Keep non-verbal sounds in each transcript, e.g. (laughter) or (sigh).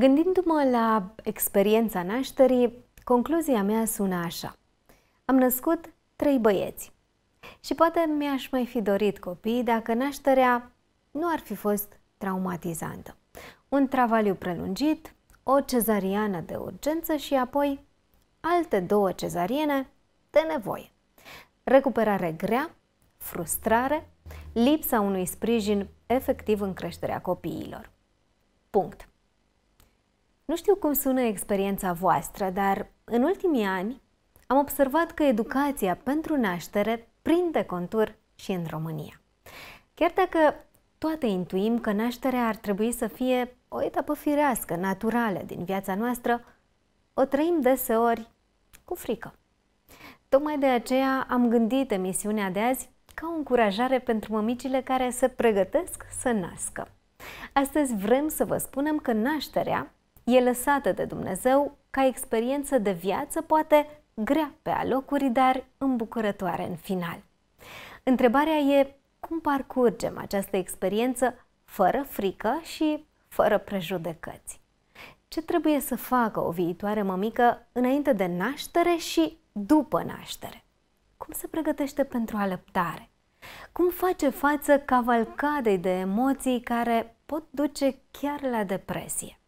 Gândindu-mă la experiența nașterii, concluzia mea sună așa. Am născut trei băieți și poate mi-aș mai fi dorit copii dacă nașterea nu ar fi fost traumatizantă. Un travaliu prelungit, o cezariană de urgență și apoi alte două cezariene de nevoie. Recuperare grea, frustrare, lipsa unui sprijin efectiv în creșterea copiilor. Punct. Nu știu cum sună experiența voastră, dar în ultimii ani am observat că educația pentru naștere prinde contur și în România. Chiar dacă toate intuim că nașterea ar trebui să fie o etapă firească, naturală din viața noastră, o trăim deseori cu frică. Tocmai de aceea am gândit emisiunea de azi ca o încurajare pentru mămicile care se pregătesc să nască. Astăzi vrem să vă spunem că nașterea e lăsată de Dumnezeu ca experiență de viață, poate grea pe alocuri, dar îmbucurătoare în final. Întrebarea e cum parcurgem această experiență fără frică și fără prejudecăți. Ce trebuie să facă o viitoare mămică înainte de naștere și după naștere? Cum se pregătește pentru alăptare? Cum face față cavalcadei de emoții care pot duce chiar la depresie?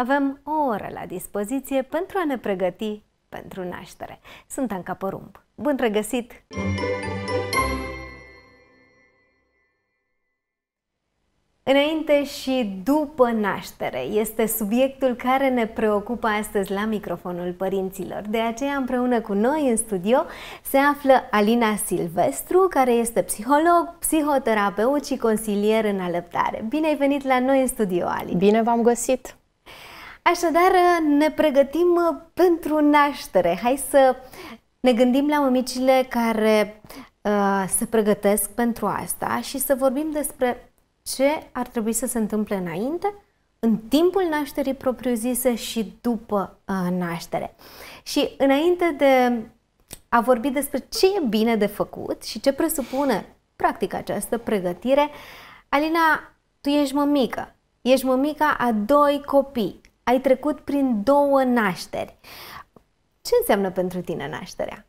Avem o oră la dispoziție pentru a ne pregăti pentru naștere. Sunt Anca Porumb. Bun regăsit! Înainte și după naștere este subiectul care ne preocupă astăzi la microfonul părinților. De aceea, împreună cu noi în studio, se află Alina Silvestru, care este psiholog, psihoterapeut și consilier în alăptare. Bine ai venit la noi în studio, Alina! Bine v-am găsit! Așadar, ne pregătim uh, pentru naștere. Hai să ne gândim la mămicile care uh, se pregătesc pentru asta și să vorbim despre ce ar trebui să se întâmple înainte, în timpul nașterii propriu-zise și după uh, naștere. Și înainte de a vorbi despre ce e bine de făcut și ce presupune practic această pregătire, Alina, tu ești mămică. Ești mămica a doi copii ai trecut prin două nașteri. Ce înseamnă pentru tine nașterea?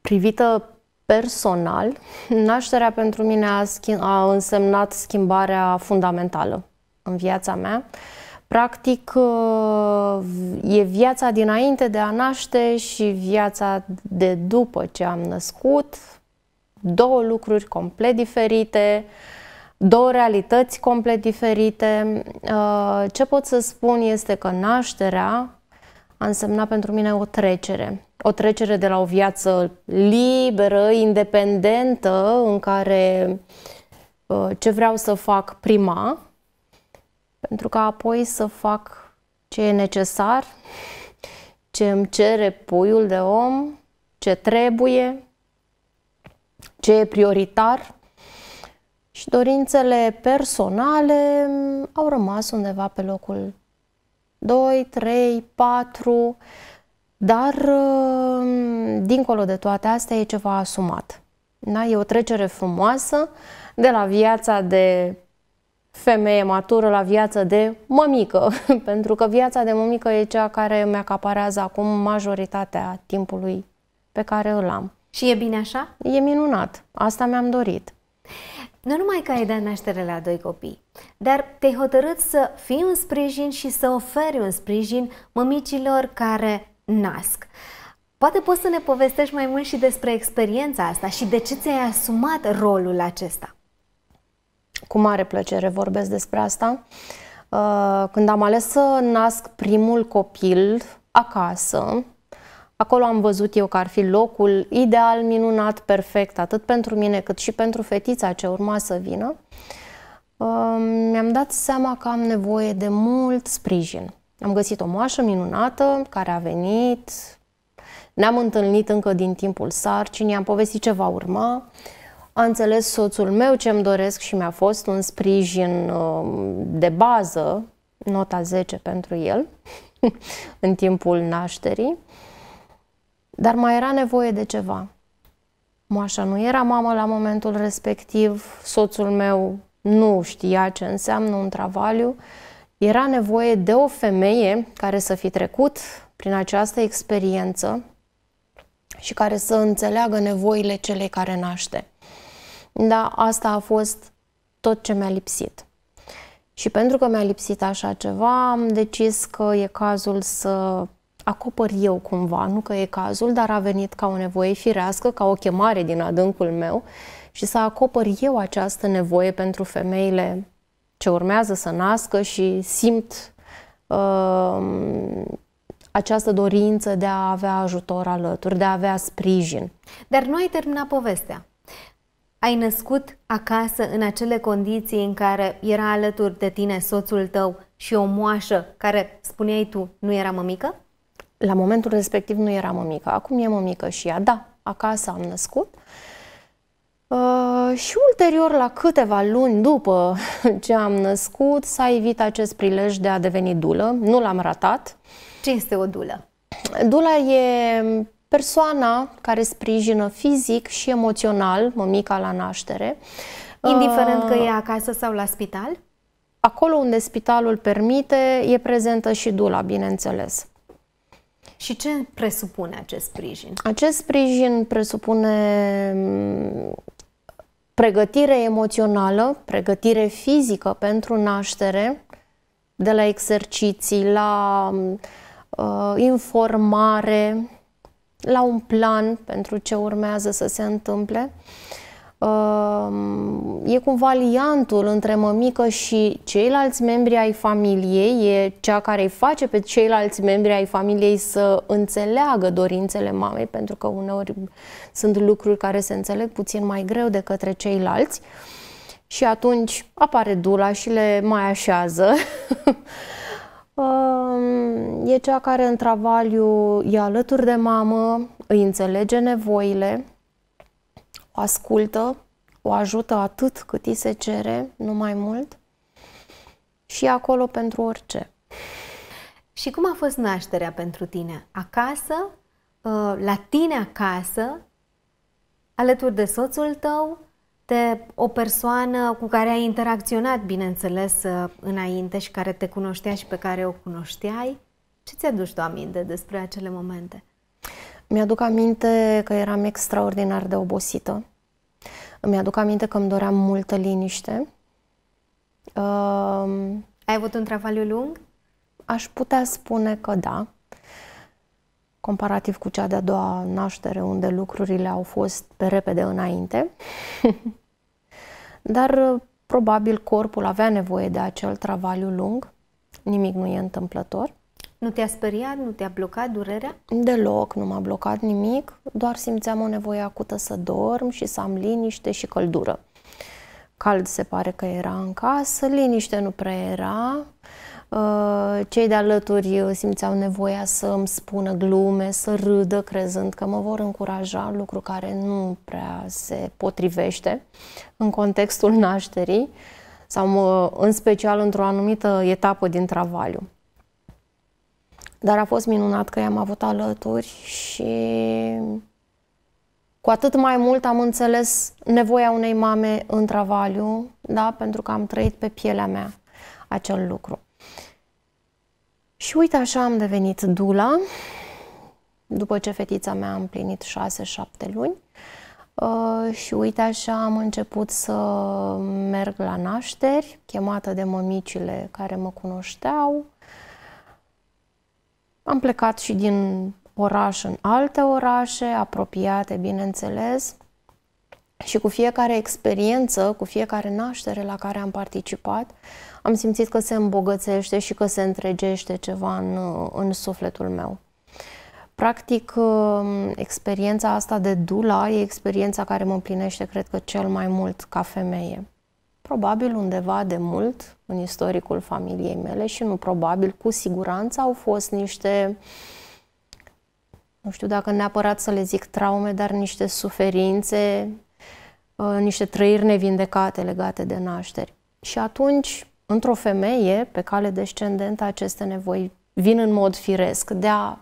Privită personal, nașterea pentru mine a, schimb, a însemnat schimbarea fundamentală în viața mea. Practic, e viața dinainte de a naște și viața de după ce am născut, două lucruri complet diferite, uh, două realități complet diferite. Uh, ce pot să spun este că nașterea a însemnat pentru mine o trecere. O trecere de la o viață liberă, independentă, în care uh, ce vreau să fac prima, pentru ca apoi să fac ce e necesar, ce îmi cere puiul de om, ce trebuie, ce e prioritar și dorințele personale au rămas undeva pe locul 2, 3, 4, dar dincolo de toate astea e ceva asumat. Da? E o trecere frumoasă de la viața de femeie matură la viața de mămică, (laughs) pentru că viața de mămică e cea care mi acaparează acum majoritatea timpului pe care îl am. Și e bine așa? E minunat. Asta mi-am dorit nu numai că ai dat naștere la doi copii, dar te-ai hotărât să fii un sprijin și să oferi un sprijin mămicilor care nasc. Poate poți să ne povestești mai mult și despre experiența asta și de ce ți-ai asumat rolul acesta. Cu mare plăcere vorbesc despre asta. Uh, când am ales să nasc primul copil acasă, Acolo am văzut eu că ar fi locul ideal, minunat, perfect, atât pentru mine cât și pentru fetița ce urma să vină. Mi-am dat seama că am nevoie de mult sprijin. Am găsit o moașă minunată care a venit, ne-am întâlnit încă din timpul sarcinii, am povestit ce va urma. A înțeles soțul meu ce îmi doresc și mi-a fost un sprijin um, de bază, nota 10 pentru el, (laughs) în timpul nașterii. Dar mai era nevoie de ceva. Moașa nu era mamă la momentul respectiv, soțul meu nu știa ce înseamnă un travaliu, era nevoie de o femeie care să fi trecut prin această experiență și care să înțeleagă nevoile celei care naște. Da, asta a fost tot ce mi-a lipsit. Și pentru că mi-a lipsit așa ceva, am decis că e cazul să acopăr eu cumva, nu că e cazul, dar a venit ca o nevoie firească, ca o chemare din adâncul meu și să acopăr eu această nevoie pentru femeile ce urmează să nască și simt uh, această dorință de a avea ajutor alături, de a avea sprijin. Dar nu ai terminat povestea. Ai născut acasă în acele condiții în care era alături de tine soțul tău și o moașă care, spuneai tu, nu era mămică? La momentul respectiv nu era mămică. Acum e mămică și ea. Da, acasă am născut. Uh, și ulterior, la câteva luni după (laughs) ce am născut, s-a evit acest prilej de a deveni dulă. Nu l-am ratat. Ce este o dulă? Dula e persoana care sprijină fizic și emoțional mămica la naștere. Indiferent că e acasă sau la spital? Acolo unde spitalul permite, e prezentă și dula, bineînțeles. Și ce presupune acest sprijin? Acest sprijin presupune pregătire emoțională, pregătire fizică pentru naștere, de la exerciții, la uh, informare, la un plan pentru ce urmează să se întâmple. Uh, e cumva liantul între mămică și ceilalți membri ai familiei, e cea care îi face pe ceilalți membri ai familiei să înțeleagă dorințele mamei, pentru că uneori sunt lucruri care se înțeleg puțin mai greu de către ceilalți. Și atunci apare dula și le mai așează. (laughs) e cea care în travaliu e alături de mamă, îi înțelege nevoile, o ascultă, o ajută atât cât îi se cere, nu mai mult, și e acolo pentru orice. Și cum a fost nașterea pentru tine? Acasă? Uh, la tine acasă? Alături de soțul tău? De o persoană cu care ai interacționat, bineînțeles, uh, înainte și care te cunoștea și pe care o cunoșteai? Ce ți-aduci tu aminte despre acele momente? Mi-aduc aminte că eram extraordinar de obosită. Îmi aduc aminte că îmi doream multă liniște. Uh, Ai avut un travaliu lung? Aș putea spune că da. Comparativ cu cea de-a doua naștere, unde lucrurile au fost pe repede înainte. (laughs) Dar probabil corpul avea nevoie de acel travaliu lung. Nimic nu e întâmplător. Nu te-a speriat? Nu te-a blocat durerea? Deloc, nu m-a blocat nimic, doar simțeam o nevoie acută să dorm și să am liniște și căldură. Cald se pare că era în casă, liniște nu prea era. Uh, cei de alături simțeau nevoia să îmi spună glume, să râdă, crezând că mă vor încuraja, lucru care nu prea se potrivește în contextul nașterii sau în special într-o anumită etapă din travaliu. Dar a fost minunat că i-am avut alături și cu atât mai mult am înțeles nevoia unei mame în travaliu, da? pentru că am trăit pe pielea mea acel lucru. Și uite așa am devenit dula, după ce fetița mea a împlinit 6-7 luni. Uh, și uite așa am început să merg la nașteri, chemată de mămicile care mă cunoșteau, am plecat și din oraș în alte orașe, apropiate, bineînțeles, și cu fiecare experiență, cu fiecare naștere la care am participat, am simțit că se îmbogățește și că se întregește ceva în, în sufletul meu. Practic, um, experiența asta de dula e experiența care mă împlinește, cred că, cel mai mult ca femeie. Probabil undeva de mult în istoricul familiei mele și nu probabil, cu siguranță au fost niște, nu știu dacă neapărat să le zic traume, dar niște suferințe, uh, niște trăiri nevindecate legate de nașteri. Și atunci, într-o femeie, pe cale descendentă, aceste nevoi vin în mod firesc de a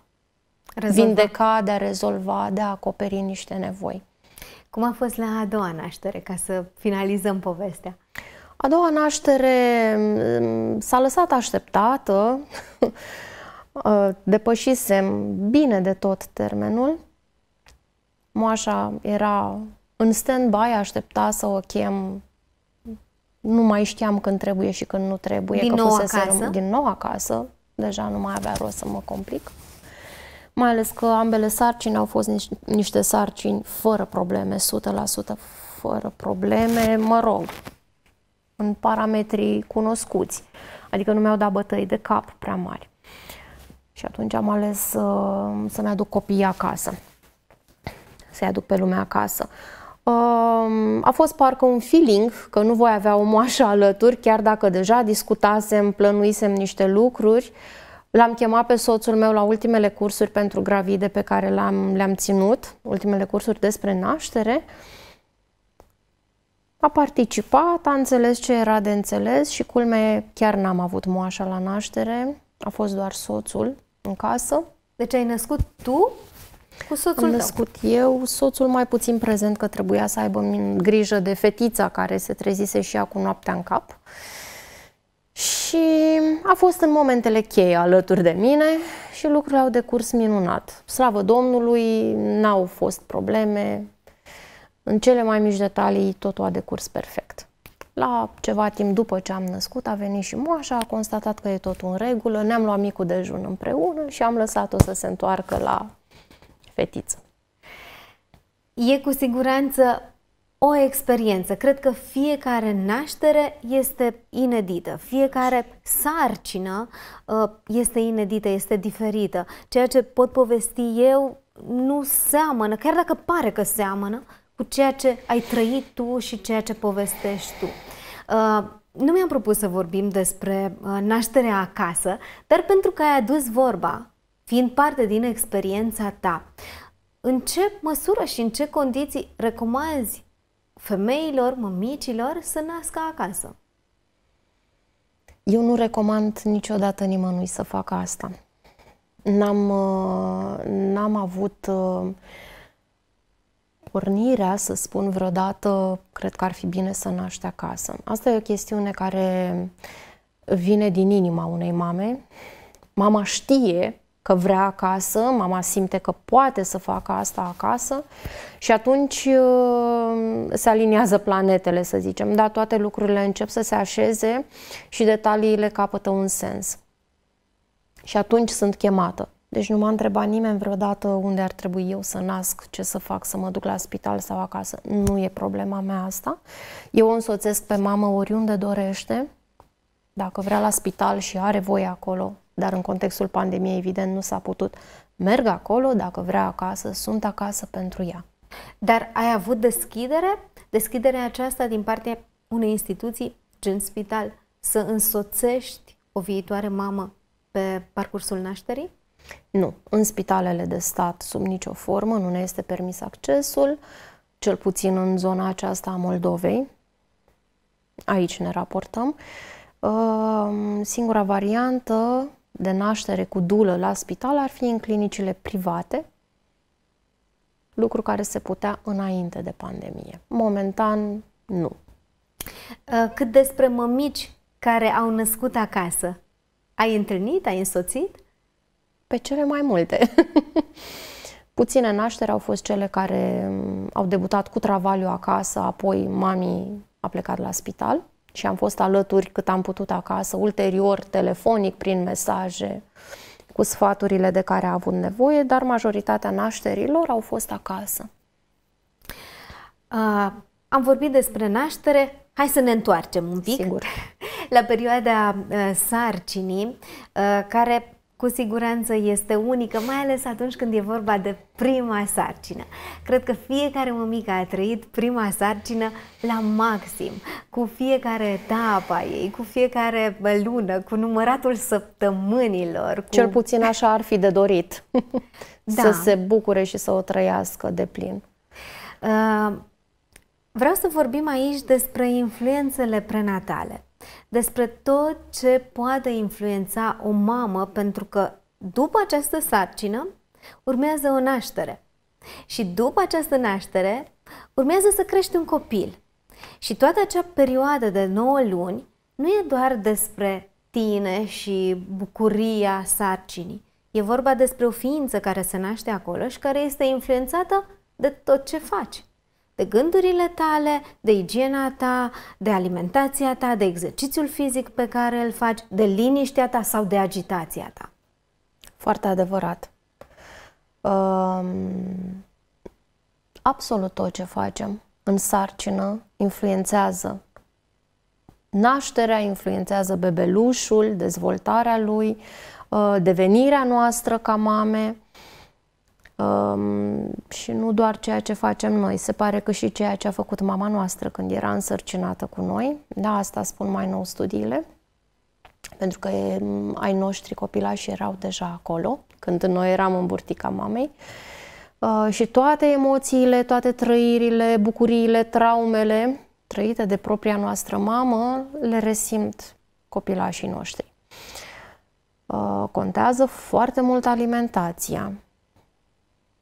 rezolva. vindeca, de a rezolva, de a acoperi niște nevoi. Cum a fost la a doua naștere, ca să finalizăm povestea? A doua naștere mm, s-a lăsat așteptată, (laughs) uh, depășisem bine de tot termenul. Moașa era în stand-by, aștepta să o chem. Nu mai știam când trebuie și când nu trebuie. Din că nou acasă? Din nou acasă. Deja nu mai avea rost să mă complic. Mai ales că ambele sarcini au fost niște, niște sarcini fără probleme, 100% fără probleme, mă rog, în parametrii cunoscuți. Adică nu mi-au dat bătăi de cap prea mari. Și atunci am ales uh, să-mi aduc copiii acasă. Să-i aduc pe lumea acasă. Uh, a fost parcă un feeling că nu voi avea o moașă alături, chiar dacă deja discutasem, plănuisem niște lucruri. L-am chemat pe soțul meu la ultimele cursuri pentru gravide pe care le-am, le-am ținut, ultimele cursuri despre naștere. Uh, a participat, a înțeles ce era de înțeles și culme, chiar n-am avut moașa la naștere, a fost doar soțul în casă. Deci ai născut tu cu soțul Am tău. născut eu, soțul mai puțin prezent că trebuia să aibă grijă de fetița care se trezise și ea cu noaptea în cap. Și a fost în momentele cheie alături de mine și lucrurile au decurs minunat. Slavă Domnului, n-au fost probleme, în cele mai mici detalii, totul a decurs perfect. La ceva timp după ce am născut, a venit și moașa, a constatat că e totul în regulă, ne-am luat micul dejun împreună și am lăsat-o să se întoarcă la fetiță. E cu siguranță o experiență. Cred că fiecare naștere este inedită, fiecare sarcină uh, este inedită, este diferită. Ceea ce pot povesti eu nu seamănă, chiar dacă pare că seamănă, cu ceea ce ai trăit tu și ceea ce povestești tu. Uh, nu mi-am propus să vorbim despre uh, nașterea acasă, dar pentru că ai adus vorba, fiind parte din experiența ta, în ce măsură și în ce condiții recomanzi femeilor, mămicilor să nască acasă? Eu nu recomand niciodată nimănui să facă asta. N-am, uh, n-am avut uh, pornirea să spun vreodată, cred că ar fi bine să naște acasă. Asta e o chestiune care vine din inima unei mame. Mama știe că vrea acasă, mama simte că poate să facă asta acasă și atunci uh, se aliniază planetele, să zicem. Da, toate lucrurile încep să se așeze și detaliile capătă un sens. Și atunci sunt chemată. Deci nu m-a întrebat nimeni vreodată unde ar trebui eu să nasc, ce să fac, să mă duc la spital sau acasă. Nu e problema mea asta. Eu o însoțesc pe mamă oriunde dorește, dacă vrea la spital și are voie acolo, dar în contextul pandemiei, evident, nu s-a putut. Merg acolo, dacă vrea acasă, sunt acasă pentru ea. Dar ai avut deschidere? Deschiderea aceasta din partea unei instituții, gen spital, să însoțești o viitoare mamă pe parcursul nașterii? Nu, în spitalele de stat sub nicio formă nu ne este permis accesul, cel puțin în zona aceasta a Moldovei. Aici ne raportăm. Singura variantă de naștere cu dulă la spital ar fi în clinicile private, lucru care se putea înainte de pandemie. Momentan, nu. Cât despre mămici care au născut acasă, ai întâlnit, ai însoțit? Pe cele mai multe. (laughs) Puține nașteri au fost cele care mm, au debutat cu travaliu acasă, apoi mami a plecat la spital și am fost alături cât am putut acasă, ulterior telefonic, prin mesaje, cu sfaturile de care a avut nevoie, dar majoritatea nașterilor au fost acasă. Uh, am vorbit despre naștere, hai să ne întoarcem un pic Sigur. (laughs) la perioada uh, sarcinii, uh, care cu siguranță este unică, mai ales atunci când e vorba de prima sarcină. Cred că fiecare mămică a trăit prima sarcină la maxim, cu fiecare etapă a ei, cu fiecare lună, cu număratul săptămânilor. Cu... Cel puțin așa ar fi de dorit, (laughs) da. să se bucure și să o trăiască de plin. Uh, vreau să vorbim aici despre influențele prenatale despre tot ce poate influența o mamă, pentru că după această sarcină urmează o naștere. Și după această naștere urmează să crești un copil. Și toată acea perioadă de 9 luni nu e doar despre tine și bucuria sarcinii. E vorba despre o ființă care se naște acolo și care este influențată de tot ce faci. De gândurile tale, de igiena ta, de alimentația ta, de exercițiul fizic pe care îl faci, de liniștea ta sau de agitația ta. Foarte adevărat. Um, absolut tot ce facem în sarcină influențează. Nașterea influențează bebelușul, dezvoltarea lui, uh, devenirea noastră ca mame um, și nu doar ceea ce facem noi. Se pare că și ceea ce a făcut mama noastră când era însărcinată cu noi. Da, asta spun mai nou studiile pentru că ai noștri copilași erau deja acolo, când noi eram în burtica mamei. Uh, și toate emoțiile, toate trăirile, bucuriile, traumele trăite de propria noastră mamă, le resimt copilașii noștri. Uh, contează foarte mult alimentația.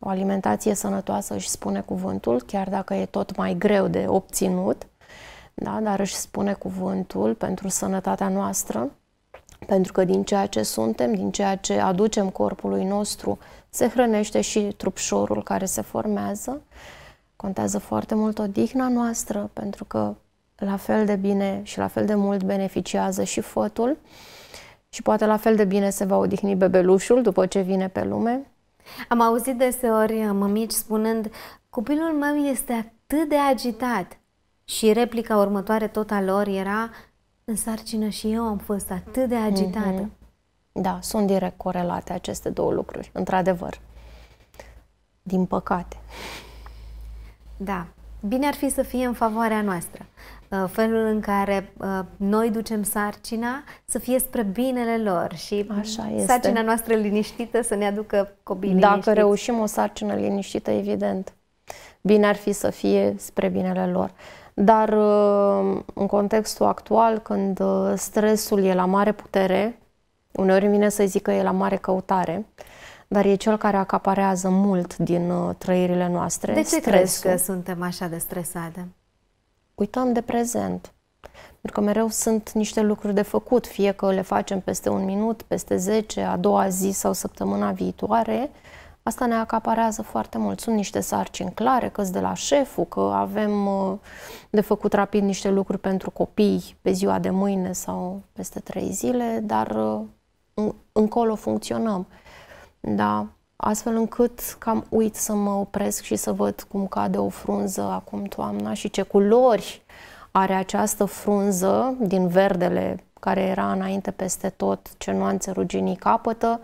O alimentație sănătoasă își spune cuvântul, chiar dacă e tot mai greu de obținut, da? dar își spune cuvântul pentru sănătatea noastră. Pentru că din ceea ce suntem, din ceea ce aducem corpului nostru, se hrănește și trupșorul care se formează. Contează foarte mult odihna noastră, pentru că la fel de bine și la fel de mult beneficiază și fătul și poate la fel de bine se va odihni bebelușul după ce vine pe lume. Am auzit deseori mămici spunând copilul meu este atât de agitat și replica următoare tot a lor era în sarcină și eu am fost atât de agitată. Mm-hmm. Da, sunt direct corelate aceste două lucruri, într-adevăr. Din păcate. Da. Bine ar fi să fie în favoarea noastră. Uh, felul în care uh, noi ducem sarcina să fie spre binele lor și Așa este. sarcina noastră liniștită să ne aducă copii Dacă liniștiți. reușim o sarcină liniștită, evident, bine ar fi să fie spre binele lor. Dar uh, în contextul actual, când uh, stresul e la mare putere, uneori vine să zic că e la mare căutare, dar e cel care acaparează mult din uh, trăirile noastre. De ce stresul. crezi că suntem așa de stresate? Uităm de prezent. Pentru că mereu sunt niște lucruri de făcut, fie că le facem peste un minut, peste 10, a doua zi sau săptămâna viitoare, Asta ne acaparează foarte mult. Sunt niște sarcini clare, că de la șeful, că avem uh, de făcut rapid niște lucruri pentru copii pe ziua de mâine sau peste trei zile, dar uh, încolo funcționăm. Da, astfel încât cam uit să mă opresc și să văd cum cade o frunză acum toamna și ce culori are această frunză din verdele care era înainte peste tot, ce nuanțe ruginii capătă.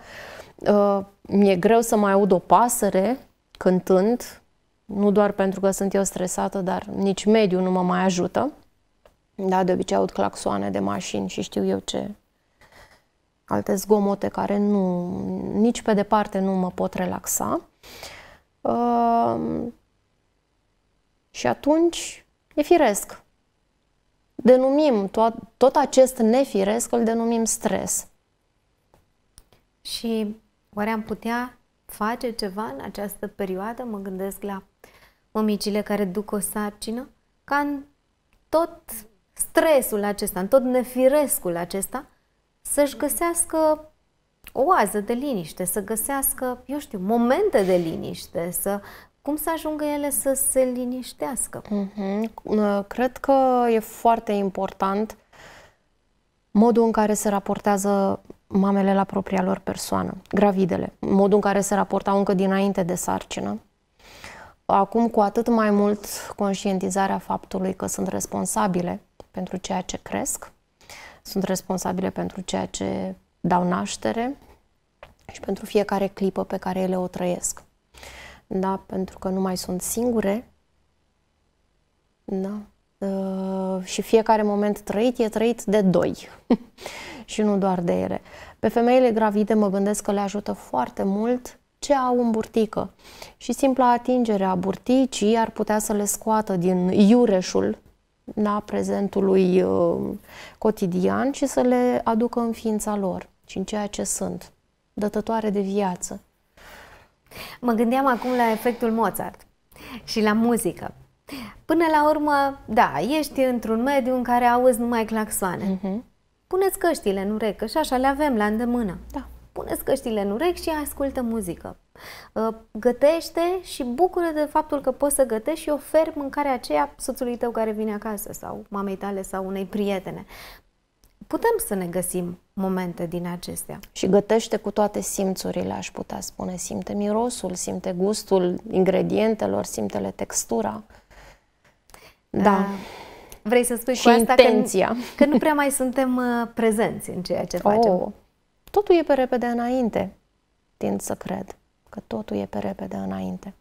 Uh, mi-e greu să mai aud o pasăre cântând, nu doar pentru că sunt eu stresată, dar nici mediul nu mă mai ajută. Da, de obicei aud claxoane de mașini și știu eu ce alte zgomote care nu, nici pe departe nu mă pot relaxa. Uh, și atunci e firesc. Denumim tot, tot acest nefiresc, îl denumim stres. Și Oare am putea face ceva în această perioadă? Mă gândesc la mămicile care duc o sarcină, ca în tot stresul acesta, în tot nefirescul acesta, să-și găsească o oază de liniște, să găsească, eu știu, momente de liniște, să cum să ajungă ele să se liniștească? Mm-hmm. Cred că e foarte important modul în care se raportează mamele la propria lor persoană, gravidele, modul în care se raportau încă dinainte de sarcină. Acum, cu atât mai mult, conștientizarea faptului că sunt responsabile pentru ceea ce cresc, sunt responsabile pentru ceea ce dau naștere și pentru fiecare clipă pe care ele o trăiesc. Da, pentru că nu mai sunt singure. Da. Uh, și fiecare moment trăit e trăit de doi. (laughs) și nu doar de ele. Pe femeile gravide mă gândesc că le ajută foarte mult ce au în burtică. Și simpla atingere a burticii ar putea să le scoată din iureșul da, prezentului uh, cotidian și să le aducă în ființa lor și în ceea ce sunt, dătătoare de viață. Mă gândeam acum la efectul Mozart și la muzică. Până la urmă, da, ești într-un mediu în care auzi numai claxoane. Uh-huh. Puneți căștile în urecă și așa le avem la îndemână. Da. Puneți căștile în urechi și ascultă muzică. Uh, gătește și bucură de faptul că poți să gătești și oferi mâncarea aceea soțului tău care vine acasă sau mamei tale sau unei prietene. Putem să ne găsim momente din acestea. Și gătește cu toate simțurile, aș putea spune. Simte mirosul, simte gustul ingredientelor, simte textura. Da. Uh, vrei să spui și cu asta intenția. Că, că nu prea mai suntem uh, prezenți în ceea ce facem. Oh, totul e pe repede înainte, tind să cred că totul e pe repede înainte.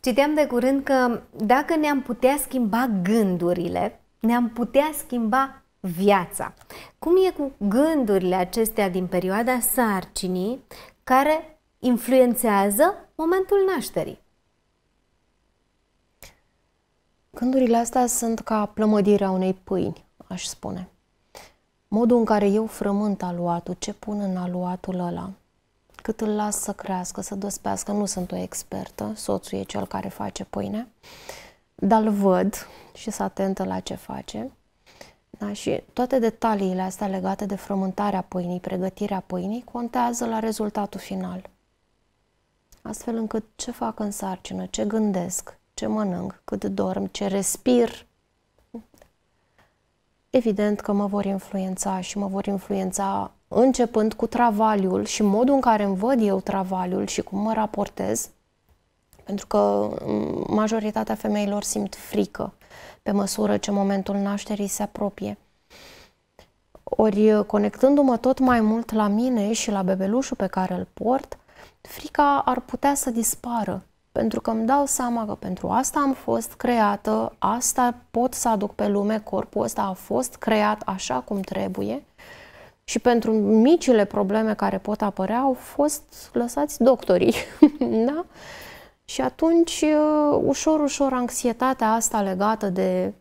Citeam de curând că dacă ne-am putea schimba gândurile, ne-am putea schimba viața. Cum e cu gândurile acestea din perioada sarcinii care influențează momentul nașterii? Gândurile astea sunt ca plămădirea unei pâini, aș spune. Modul în care eu frământ aluatul, ce pun în aluatul ăla, cât îl las să crească, să dospească. Nu sunt o expertă, soțul e cel care face pâine, dar îl văd și să atentă la ce face. Da? Și toate detaliile astea legate de frământarea pâinii, pregătirea pâinii, contează la rezultatul final. Astfel încât ce fac în sarcină, ce gândesc, ce mănânc, cât dorm, ce respir, evident că mă vor influența și mă vor influența începând cu travaliul și modul în care îmi văd eu travaliul și cum mă raportez, pentru că majoritatea femeilor simt frică pe măsură ce momentul nașterii se apropie. Ori conectându-mă tot mai mult la mine și la bebelușul pe care îl port, frica ar putea să dispară pentru că îmi dau seama că pentru asta am fost creată, asta pot să aduc pe lume, corpul ăsta a fost creat așa cum trebuie și pentru micile probleme care pot apărea au fost lăsați doctorii, (laughs) da? Și atunci, uh, ușor, ușor, anxietatea asta legată de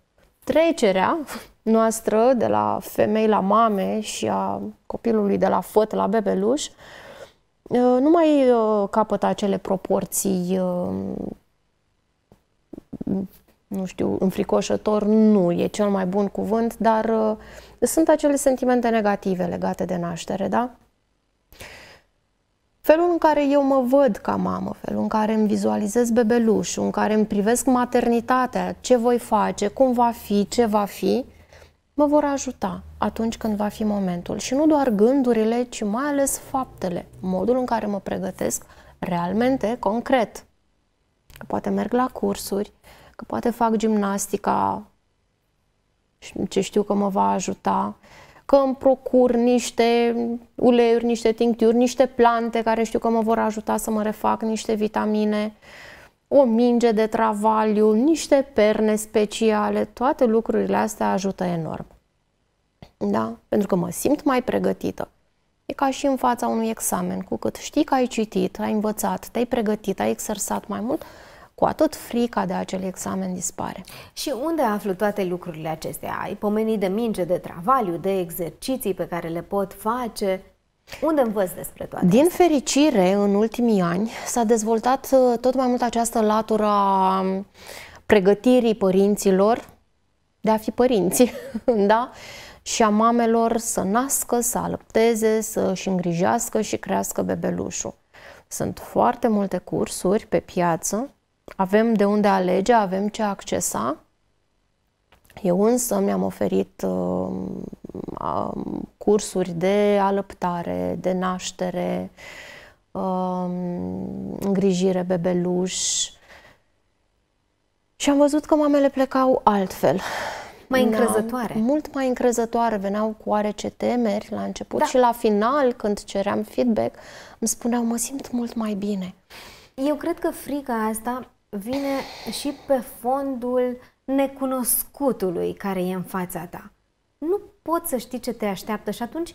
trecerea (laughs) noastră de la femei la mame și a copilului de la făt la bebeluș, Uh, nu mai uh, capătă acele proporții uh, nu știu, înfricoșător nu e cel mai bun cuvânt, dar sunt acele sentimente negative legate de naștere, da? Felul în care eu mă văd ca mamă, felul în care îmi vizualizez bebelușul, în care îmi privesc maternitatea, ce voi face, cum va fi, ce va fi, mă vor ajuta atunci când va fi momentul. Și nu doar gândurile, ci mai ales faptele, modul în care mă pregătesc realmente, concret. Că poate merg la cursuri, că poate fac gimnastica, ce știu că mă va ajuta, că îmi procur niște uleiuri, niște tincturi, niște plante care știu că mă vor ajuta să mă refac niște vitamine, o minge de travaliu, niște perne speciale, toate lucrurile astea ajută enorm. Da? Pentru că mă simt mai pregătită. E ca și în fața unui examen. Cu cât știi că ai citit, ai învățat, te-ai pregătit, ai exersat mai mult, cu atât frica de acel examen dispare. Și unde aflu toate lucrurile acestea? Ai pomenit de minge, de travaliu, de exerciții pe care le pot face? Unde învăț despre toate Din astea? fericire, în ultimii ani, s-a dezvoltat uh, tot mai mult această latură a um, pregătirii părinților de a fi părinți, (laughs) da? Și a mamelor să nască, să alăpteze, să își îngrijească și crească bebelușul. Sunt foarte multe cursuri pe piață, avem de unde alege, avem ce accesa eu însă mi-am oferit uh, uh, cursuri de alăptare, de naștere, uh, îngrijire bebeluș și am văzut că mamele plecau altfel. Mai încrezătoare. Mult mai încrezătoare. Veneau cu oarece temeri la început da. și la final, când ceream feedback, îmi spuneau, mă simt mult mai bine. Eu cred că frica asta vine și pe fondul necunoscutului care e în fața ta. Nu poți să știi ce te așteaptă și atunci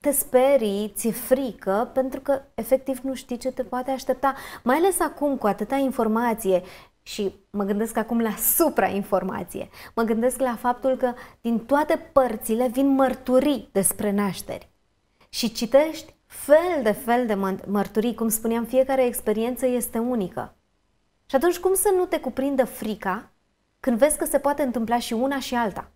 te sperii, ți-e frică, pentru că efectiv nu știi ce te poate aștepta. Mai ales acum, cu atâta informație și mă gândesc acum la suprainformație. Mă gândesc la faptul că din toate părțile vin mărturii despre nașteri. Și citești fel de fel de mărturii, cum spuneam, fiecare experiență este unică. Și atunci cum să nu te cuprindă frica când vezi că se poate întâmpla și una și alta?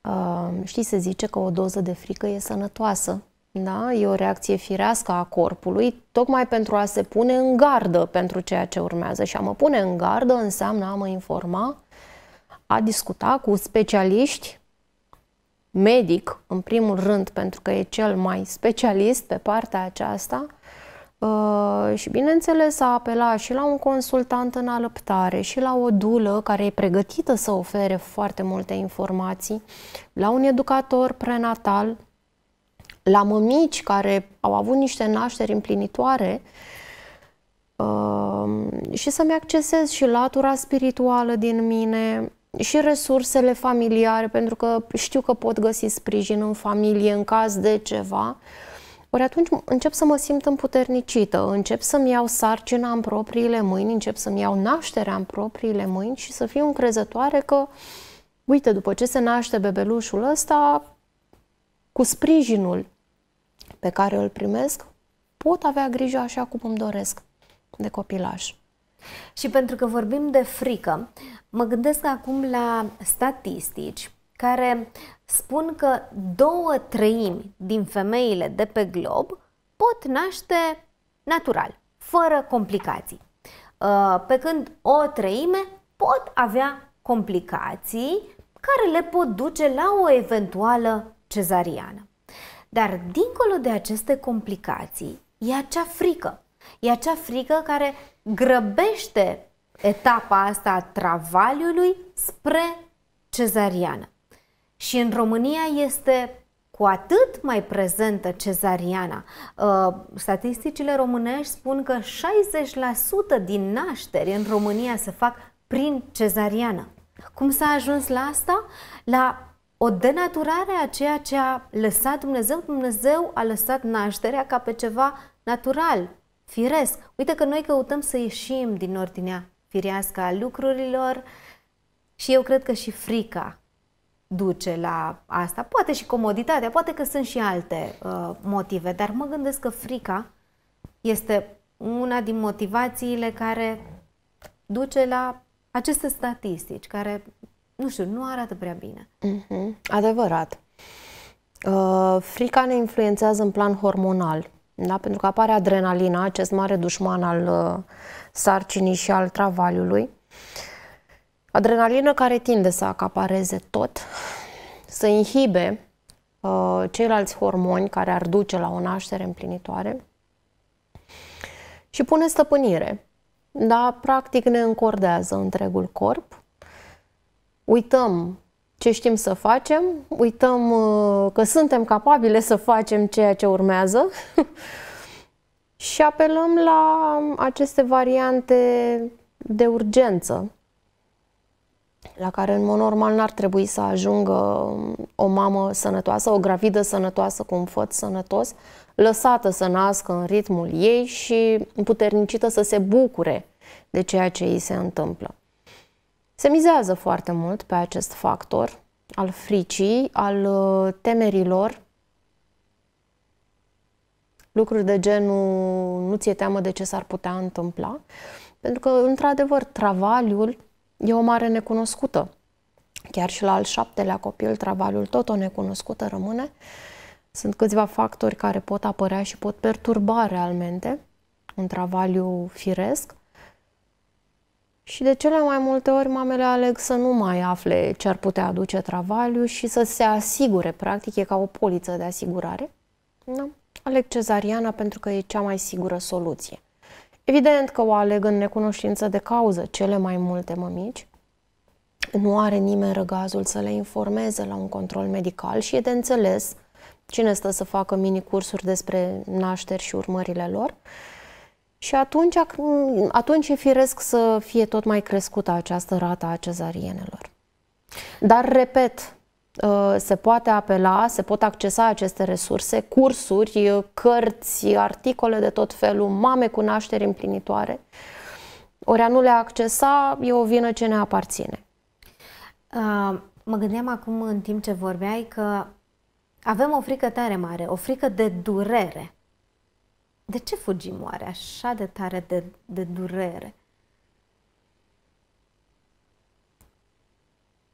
Uh, știi, se zice că o doză de frică e sănătoasă. Da? E o reacție firească a corpului, tocmai pentru a se pune în gardă pentru ceea ce urmează. Și a mă pune în gardă înseamnă a mă informa, a discuta cu specialiști, medic, în primul rând, pentru că e cel mai specialist pe partea aceasta, Uh, și bineînțeles a apela și la un consultant în alăptare și la o dulă care e pregătită să ofere foarte multe informații, la un educator prenatal, la mămici care au avut niște nașteri împlinitoare uh, și să-mi accesez și latura spirituală din mine și resursele familiare, pentru că știu că pot găsi sprijin în familie în caz de ceva. Ori atunci încep să mă simt împuternicită, încep să-mi iau sarcina în propriile mâini, încep să-mi iau nașterea în propriile mâini și să fiu încrezătoare că, uite, după ce se naște bebelușul ăsta, cu sprijinul pe care îl primesc, pot avea grijă așa cum îmi doresc de copilaș. Și pentru că vorbim de frică, mă gândesc acum la statistici care spun că două treimi din femeile de pe glob pot naște natural, fără complicații. Uh, pe când o treime pot avea complicații care le pot duce la o eventuală cezariană. Dar dincolo de aceste complicații, e acea frică. E acea frică care grăbește etapa asta a travaliului spre cezariană. Și în România este cu atât mai prezentă cezariana. Uh, statisticile românești spun că 60% din nașteri în România se fac prin cezariană. Cum s-a ajuns la asta? La o denaturare a ceea ce a lăsat Dumnezeu. Dumnezeu a lăsat nașterea ca pe ceva natural, firesc. Uite că noi căutăm să ieșim din ordinea firească a lucrurilor și eu cred că și frica duce la asta. Poate și comoditatea, poate că sunt și alte uh, motive, dar mă gândesc că frica este una din motivațiile care duce la aceste statistici, care, nu știu, nu arată prea bine. Mm-hmm. Adevărat. Uh, frica ne influențează în plan hormonal, da? pentru că apare adrenalina, acest mare dușman al uh, sarcinii și al travaliului. Adrenalină care tinde să acapareze tot, să inhibe uh, ceilalți hormoni care ar duce la o naștere împlinitoare și pune stăpânire. Da, practic ne încordează întregul corp. Uităm ce știm să facem, uităm uh, că suntem capabile să facem ceea ce urmează (laughs) și apelăm la aceste variante de urgență la care în mod normal n-ar trebui să ajungă o mamă sănătoasă, o gravidă sănătoasă cu un făt sănătos, lăsată să nască în ritmul ei și împuternicită să se bucure de ceea ce îi se întâmplă. Se mizează foarte mult pe acest factor al fricii, al uh, temerilor, lucruri de genul nu ți-e teamă de ce s-ar putea întâmpla, pentru că, într-adevăr, travaliul e o mare necunoscută. Chiar și la al șaptelea copil, travaliul tot o necunoscută rămâne. Sunt câțiva factori care pot apărea și pot perturba realmente un travaliu firesc. Și de cele mai multe ori mamele aleg să nu mai afle ce ar putea aduce travaliu și să se asigure, practic, e ca o poliță de asigurare. Da? Aleg cezariana pentru că e cea mai sigură soluție. Evident că o aleg în necunoștință de cauză cele mai multe mămici. Nu are nimeni răgazul să le informeze la un control medical și e de înțeles cine stă să facă mini-cursuri despre nașteri și urmările lor. Și atunci, atunci e firesc să fie tot mai crescută această rată a cezarienelor. Dar, repet, Uh, se poate apela, se pot accesa aceste resurse, cursuri, uh, cărți, articole de tot felul, mame cu nașteri împlinitoare. Ori a nu le accesa e o vină ce ne aparține. Uh, mă gândeam acum în timp ce vorbeai că avem o frică tare mare, o frică de durere. De ce fugim oare așa de tare de, de durere?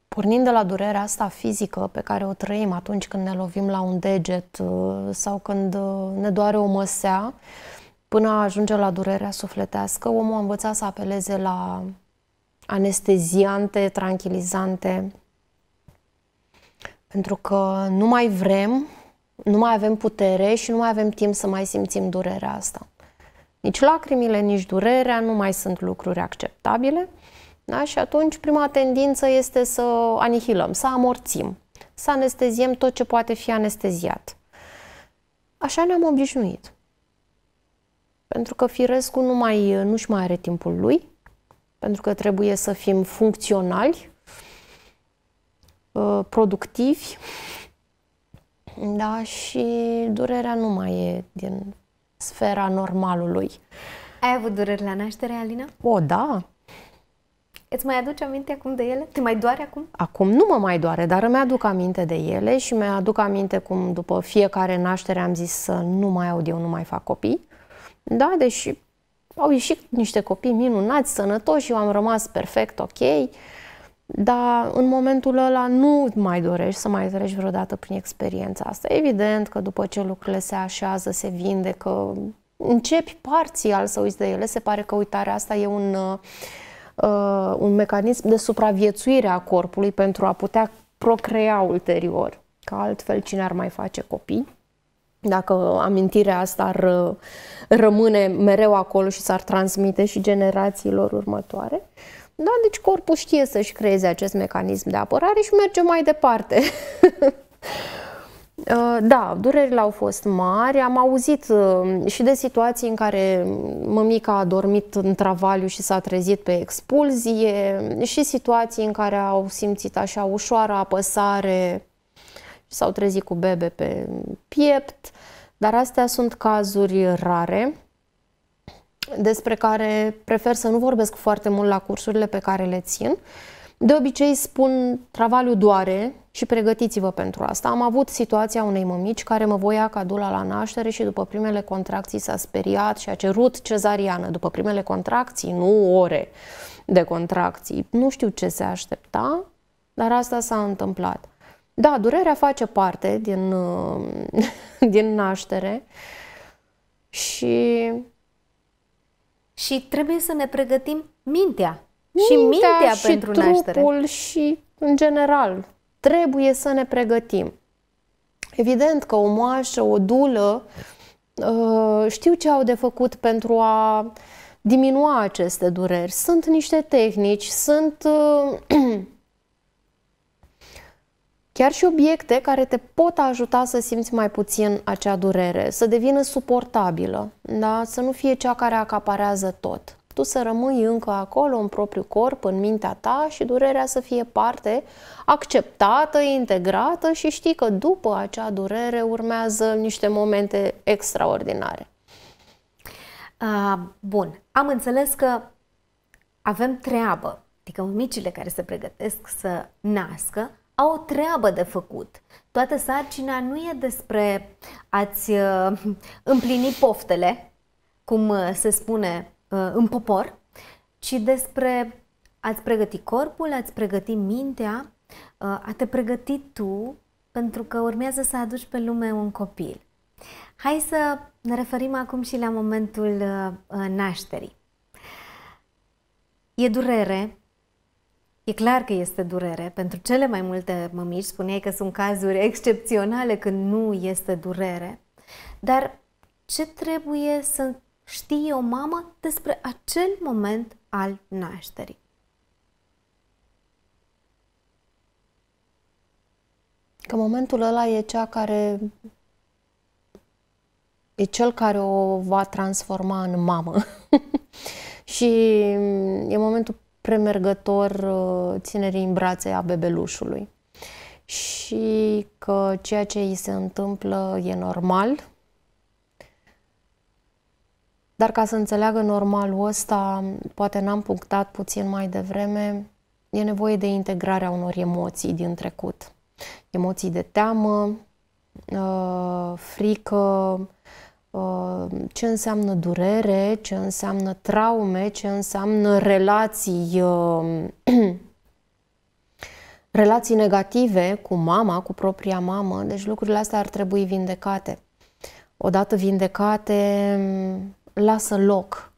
Pornind de la durerea asta fizică pe care o trăim atunci când ne lovim la un deget uh, sau când uh, ne doare o măsea, până ajunge la durerea sufletească, omul a învățat să apeleze la anesteziante, tranquilizante, pentru că nu mai vrem nu mai avem putere și nu mai avem timp să mai simțim durerea asta. Nici lacrimile, nici durerea nu mai sunt lucruri acceptabile. Da? Și atunci prima tendință este să anihilăm, să amorțim, să anesteziem tot ce poate fi anesteziat. Așa ne-am obișnuit. Pentru că firescul nu mai, nu-și mai are timpul lui, pentru că trebuie să fim funcționali, uh, productivi, da, și durerea nu mai e din sfera normalului. Ai avut dureri la naștere, Alina? O, da. Îți mai aduce aminte acum de ele? Te mai doare acum? Acum nu mă mai doare, dar îmi aduc aminte de ele și mi-aduc aminte cum după fiecare naștere am zis să nu mai aud eu, nu mai fac copii. Da, deși au ieșit niște copii minunați, sănătoși și eu am rămas perfect ok, dar în momentul ăla nu mai dorești să mai treci vreodată prin experiența asta. Evident că după ce lucrurile se așează, se vindecă, începi parțial să uiți de ele, se pare că uitarea asta e un, uh, un mecanism de supraviețuire a corpului pentru a putea procrea ulterior, că altfel cine ar mai face copii dacă amintirea asta ar rămâne mereu acolo și s-ar transmite și generațiilor următoare. Da, deci corpul știe să-și creeze acest mecanism de apărare și merge mai departe. (laughs) Uh, da, durerile au fost mari. Am auzit uh, și de situații în care mămica a dormit în travaliu și s-a trezit pe expulzie și situații în care au simțit așa ușoară apăsare și s-au trezit cu bebe pe piept, dar astea sunt cazuri rare despre care prefer să nu vorbesc foarte mult la cursurile pe care le țin. De obicei spun travaliu doare și pregătiți-vă pentru asta. Am avut situația unei mămici care mă voia ca dula la naștere și după primele contracții s-a speriat și a cerut cezariană. După primele contracții, nu ore de contracții. Nu știu ce se aștepta, dar asta s-a întâmplat. Da, durerea face parte din, (laughs) din naștere și... Și trebuie să ne pregătim mintea. mintea și mintea și pentru trupul naștere. și, în general, trebuie să ne pregătim. Evident că o moașă, o dulă, uh, știu ce au de făcut pentru a diminua aceste dureri. Sunt niște tehnici, sunt uh, (clears throat) chiar și obiecte care te pot ajuta să simți mai puțin acea durere, să devină suportabilă, da? să nu fie cea care acaparează tot. Tu să rămâi încă acolo, în propriul corp, în mintea ta și durerea să fie parte acceptată, integrată și știi că după acea durere urmează niște momente extraordinare. Uh, bun, am înțeles că avem treabă, adică micile care se pregătesc să nască, au o treabă de făcut. Toată sarcina nu e despre a-ți uh, (laughs) împlini poftele, cum uh, se spune uh, în popor, ci despre a-ți pregăti corpul, a-ți pregăti mintea, a te pregăti tu pentru că urmează să aduci pe lume un copil. Hai să ne referim acum și la momentul nașterii. E durere, E clar că este durere. Pentru cele mai multe mămici spuneai că sunt cazuri excepționale când nu este durere. Dar ce trebuie să știe o mamă despre acel moment al nașterii? Că momentul ăla e cea care e cel care o va transforma în mamă. (laughs) și e momentul premergător uh, ținerii în brațe a bebelușului. Și că ceea ce îi se întâmplă e normal, dar ca să înțeleagă normalul ăsta, poate n-am punctat puțin mai devreme, e nevoie de integrarea unor emoții din trecut. Emoții de teamă, uh, frică, Uh, ce înseamnă durere, ce înseamnă traume, ce înseamnă relații uh, (clears throat) relații negative cu mama, cu propria mamă, deci lucrurile astea ar trebui vindecate. Odată vindecate, lasă loc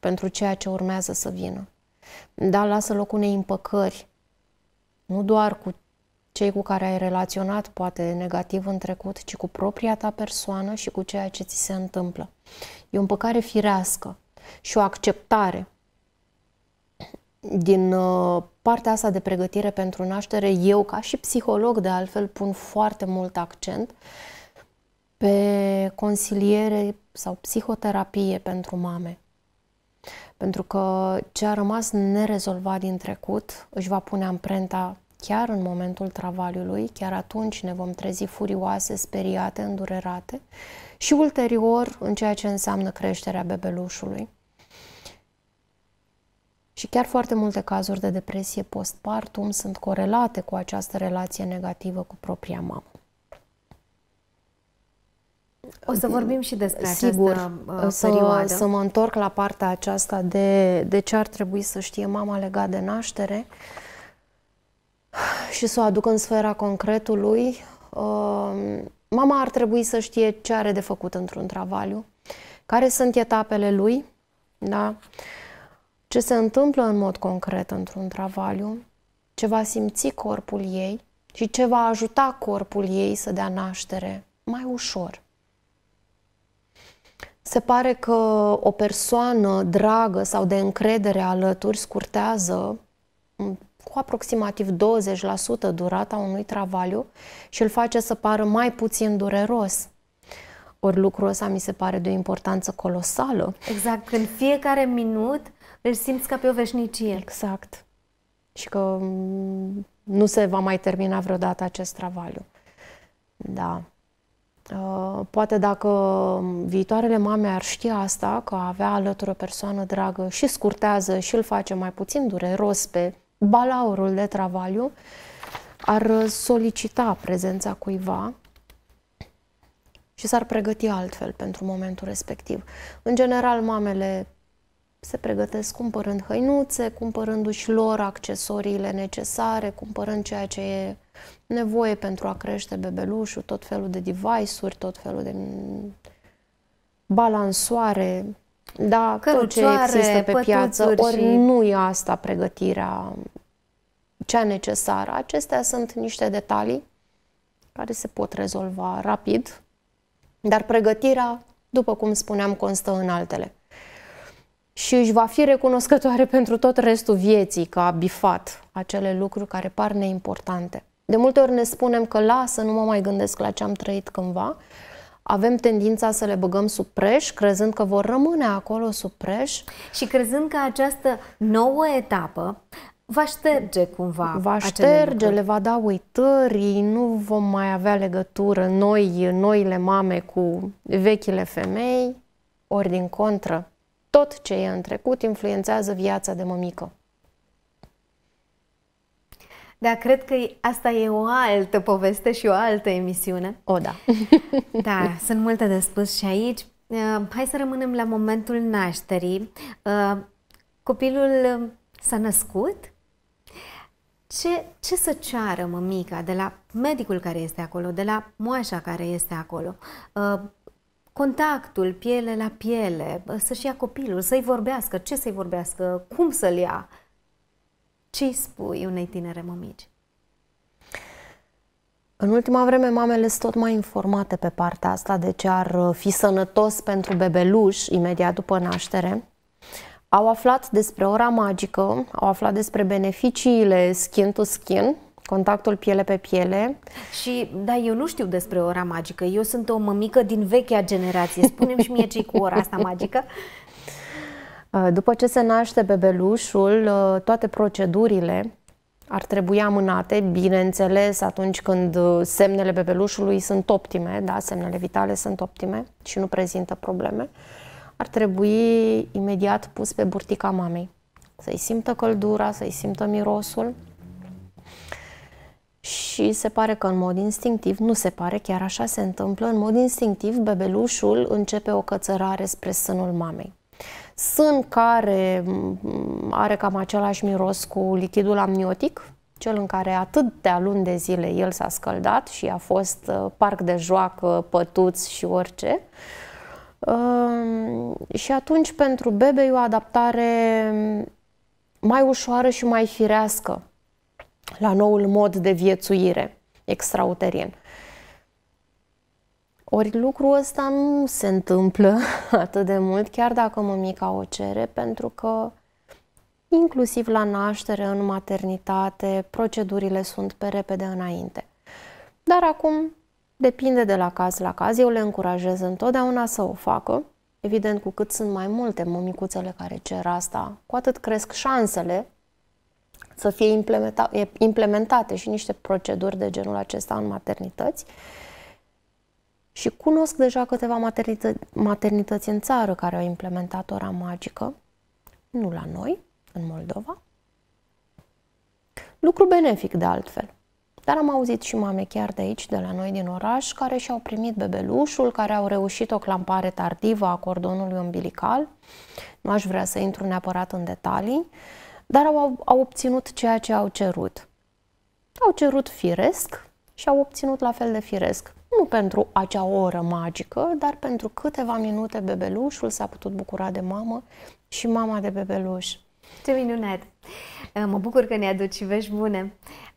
pentru ceea ce urmează să vină. Da, lasă loc unei împăcări, nu doar cu cei cu care ai relaționat, poate negativ în trecut, ci cu propria ta persoană și cu ceea ce ți se întâmplă. E o împăcare firească și o acceptare din uh, partea asta de pregătire pentru naștere, eu, ca și psiholog, de altfel, pun foarte mult accent pe consiliere sau psihoterapie pentru mame. Pentru că ce a rămas nerezolvat din trecut își va pune amprenta chiar în momentul travaliului, chiar atunci ne vom trezi furioase, speriate, îndurerate și ulterior în ceea ce înseamnă creșterea bebelușului. Și chiar foarte multe cazuri de depresie postpartum sunt corelate cu această relație negativă cu propria mamă. O să vorbim și despre Sigur, această uh, să, perioadă. să mă întorc la partea aceasta de, de ce ar trebui să știe mama legat de naștere și să o aduc în sfera concretului. Uh, mama ar trebui să știe ce are de făcut într-un travaliu, care sunt etapele lui, da? ce se întâmplă în mod concret într-un travaliu, ce va simți corpul ei și ce va ajuta corpul ei să dea naștere mai ușor. Se pare că o persoană dragă sau de încredere alături scurtează cu aproximativ 20% durata unui travaliu și îl face să pară mai puțin dureros. Ori lucrul ăsta mi se pare de o importanță colosală. Exact, când fiecare minut îl simți ca pe o veșnicie. Exact. Și că mm, nu se va mai termina vreodată acest travaliu. Da. Uh, poate dacă viitoarele mame ar ști asta, că avea alături o persoană dragă și scurtează și îl face mai puțin dureros pe balaurul de travaliu, ar solicita prezența cuiva și s-ar pregăti altfel pentru momentul respectiv. În general, mamele se pregătesc cumpărând hăinuțe, cumpărându-și lor accesoriile necesare, cumpărând ceea ce e nevoie pentru a crește bebelușul, tot felul de device-uri, tot felul de balansoare, da, tot ce există pe piață, ori și... nu e asta pregătirea cea necesară. Acestea sunt niște detalii care se pot rezolva rapid, dar pregătirea, după cum spuneam, constă în altele și își va fi recunoscătoare (laughs) pentru tot restul vieții că a bifat acele lucruri care par neimportante. De multe ori ne spunem că lasă, nu mă mai gândesc la ce am trăit cândva. Avem tendința să le băgăm sub preș, crezând că vor rămâne acolo sub preș. Și crezând că această nouă etapă va șterge cumva Va șterge, le va da uitării, nu vom mai avea legătură noi, noile mame cu vechile femei, ori din contră tot ce e în trecut influențează viața de mămică. Da, cred că asta e o altă poveste și o altă emisiune. O, da. (laughs) da, sunt multe de spus și aici. Uh, hai să rămânem la momentul nașterii. Uh, copilul s-a născut. Ce, ce să ceară mămica de la medicul care este acolo, de la moașa care este acolo? Uh, contactul piele la piele, să-și ia copilul, să-i vorbească, ce să-i vorbească, cum să-l ia. Ce îi spui unei tinere mămici? În ultima vreme, mamele sunt tot mai informate pe partea asta de ce ar fi sănătos pentru bebeluș imediat după naștere. Au aflat despre ora magică, au aflat despre beneficiile skin to skin, contactul piele pe piele. Și, da, eu nu știu despre ora magică. Eu sunt o mămică din vechea generație. Spunem și mie ce cu ora asta magică. Uh, după ce se naște bebelușul, uh, toate procedurile ar trebui amânate, bineînțeles, atunci când uh, semnele bebelușului sunt optime, da, semnele vitale sunt optime și nu prezintă probleme, ar trebui imediat pus pe burtica mamei. Să-i simtă căldura, să-i simtă mirosul, și se pare că în mod instinctiv, nu se pare, chiar așa se întâmplă, în mod instinctiv bebelușul începe o cățărare spre sânul mamei. Sân care are cam același miros cu lichidul amniotic, cel în care atâtea luni de zile el s-a scăldat și a fost uh, parc de joacă, pătuți și orice. Uh, și atunci pentru bebe e o adaptare mai ușoară și mai firească la noul mod de viețuire extrauterien. Ori lucrul ăsta nu se întâmplă (laughs) atât de mult, chiar dacă mămica o cere, pentru că inclusiv la naștere, în maternitate, procedurile sunt pe repede înainte. Dar acum depinde de la caz la caz. Eu le încurajez întotdeauna să o facă. Evident, cu cât sunt mai multe mămicuțele care cer asta, cu atât cresc șansele să fie implementa- implementate și niște proceduri de genul acesta în maternități. Și cunosc deja câteva maternită- maternități în țară care au implementat ora magică, nu la noi, în Moldova. Lucru benefic de altfel. Dar am auzit și mame chiar de aici, de la noi din oraș, care și-au primit bebelușul, care au reușit o clampare tardivă a cordonului umbilical. Nu aș vrea să intru neapărat în detalii, dar au, au obținut ceea ce au cerut. Au cerut firesc și au obținut la fel de firesc. Nu pentru acea oră magică, dar pentru câteva minute bebelușul s-a putut bucura de mamă și mama de bebeluș. Ce minunat! Uh, mă bucur că ne aduci vești bune.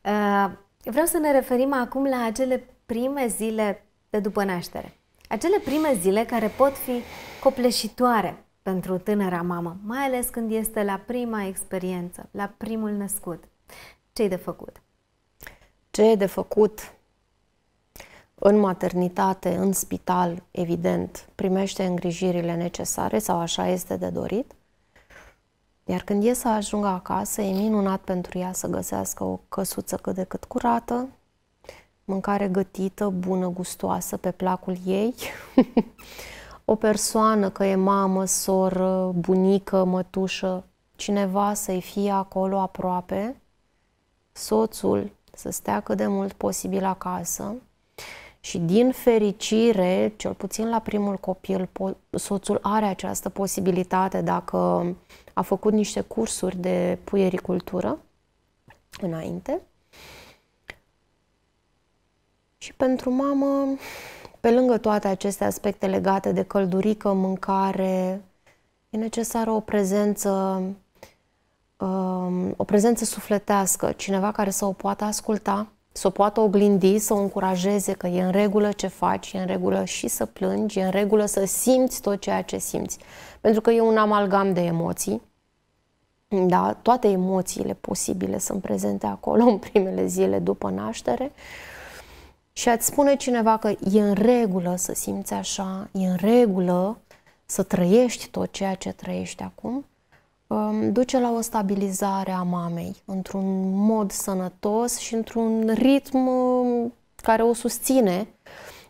Uh, vreau să ne referim acum la acele prime zile de după naștere. Acele prime zile care pot fi copleșitoare pentru tânăra mamă, mai ales când este la prima experiență, la primul născut. Ce e de făcut? Ce e de făcut? În maternitate, în spital, evident, primește îngrijirile necesare sau așa este de dorit. Iar când e să ajungă acasă, e minunat pentru ea să găsească o căsuță cât de cât curată, mâncare gătită, bună, gustoasă, pe placul ei, (laughs) o persoană, că e mamă, soră, bunică, mătușă, cineva să-i fie acolo aproape, soțul să stea cât de mult posibil acasă și din fericire, cel puțin la primul copil, soțul are această posibilitate dacă a făcut niște cursuri de puiericultură înainte. Și pentru mamă, pe lângă toate aceste aspecte legate de căldurică, mâncare, e necesară o prezență, um, o prezență sufletească, cineva care să o poată asculta, să o poată oglindi, să o încurajeze că e în regulă ce faci, e în regulă și să plângi, e în regulă să simți tot ceea ce simți. Pentru că e un amalgam de emoții. Da, toate emoțiile posibile sunt prezente acolo (laughs) în primele zile după naștere. Și ați spune cineva că e în regulă să simți așa, e în regulă să trăiești tot ceea ce trăiești acum, um, duce la o stabilizare a mamei într-un mod sănătos și într-un ritm um, care o susține